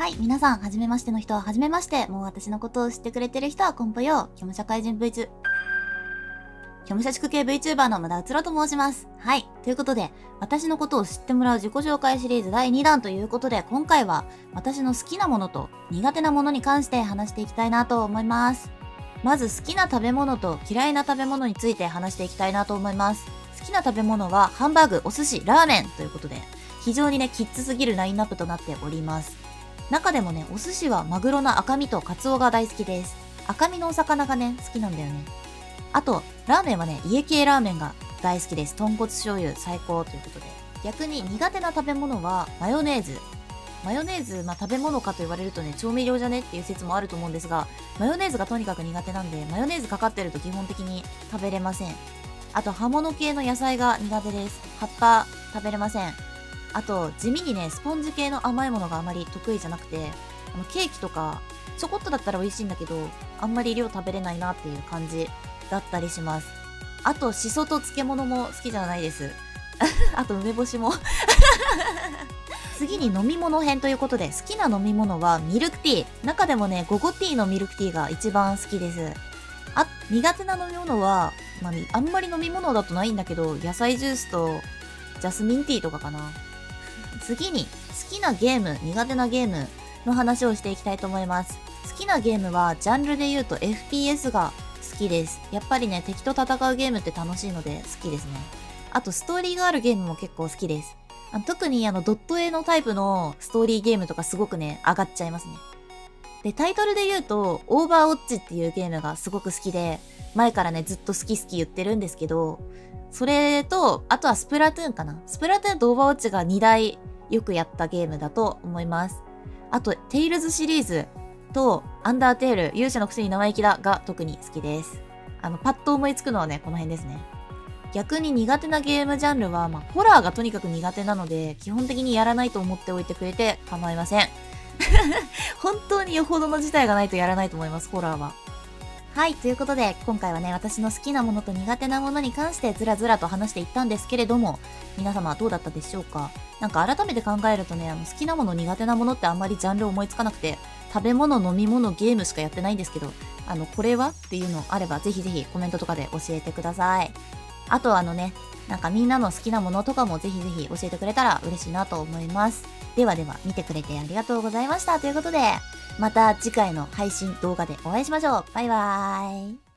はい、皆さん、はじめましての人ははじめまして。もう私のことを知ってくれてる人はコンポよ。虚無社会人 v t u b e、虚無社畜系 VTuber の無駄うつろと申します。はい。ということで、私のことを知ってもらう自己紹介シリーズ第2弾ということで、今回は私の好きなものと苦手なものに関して話していきたいなと思います。まず好きな食べ物と嫌いな食べ物について話していきたいなと思います。好きな食べ物はハンバーグ、お寿司、ラーメンということで、非常にね、キッズすぎるラインナップとなっております。中でもね、お寿司はマグロの赤身とカツオが大好きです。赤身のお魚がね、好きなんだよね。あと、ラーメンはね、家系ラーメンが大好きです。豚骨醤油最高ということで。逆に苦手な食べ物はマヨネーズ。マヨネーズ、まあ食べ物かと言われるとね、調味料じゃねっていう説もあると思うんですが、マヨネーズがとにかく苦手なんで、マヨネーズかかってると基本的に食べれません。あと、葉物系の野菜が苦手です。葉っぱ食べれません。あと、地味にね、スポンジ系の甘いものがあまり得意じゃなくて、あのケーキとか、ちょこっとだったら美味しいんだけど、あんまり量食べれないなっていう感じだったりします。あと、しそと漬物も好きじゃないです。あと、梅干しも。次に飲み物編ということで、好きな飲み物はミルクティー。中でもね、ゴゴティーのミルクティーが一番好きです。あ、苦手な飲み物は、まあ、あんまり飲み物だとないんだけど、野菜ジュースとジャスミンティーとかかな。次に、好きなゲーム、苦手なゲームの話をしていきたいと思います。好きなゲームは、ジャンルで言うと FPS が好きです。やっぱりね、敵と戦うゲームって楽しいので好きですね。あと、ストーリーがあるゲームも結構好きです。あ特にあの、ドット A のタイプのストーリーゲームとかすごくね、上がっちゃいますね。で、タイトルで言うと、オーバーウォッチっていうゲームがすごく好きで、前からね、ずっと好き好き言ってるんですけど、それと、あとはスプラトゥーンかな。スプラトゥーンとオーバーウォッチが2台よくやったゲームだと思います。あと、テイルズシリーズと、アンダーテール、勇者のくせに生意気だが特に好きです。あの、パッと思いつくのはね、この辺ですね。逆に苦手なゲームジャンルは、まあ、ホラーがとにかく苦手なので、基本的にやらないと思っておいてくれて構いません。本当によほどの事態がないとやらないと思います、ホラーは。はい、ということで、今回はね、私の好きなものと苦手なものに関してずらずらと話していったんですけれども、皆様はどうだったでしょうか？なんか改めて考えるとね、あの好きなもの苦手なものってあんまりジャンル思いつかなくて、食べ物、飲み物、ゲームしかやってないんですけど、あの、これは？っていうのあれば、ぜひぜひコメントとかで教えてください。あとあのね、なんかみんなの好きなものとかもぜひぜひ教えてくれたら嬉しいなと思います。ではでは、見てくれてありがとうございました。ということで、また次回の配信動画でお会いしましょう。バイバーイ。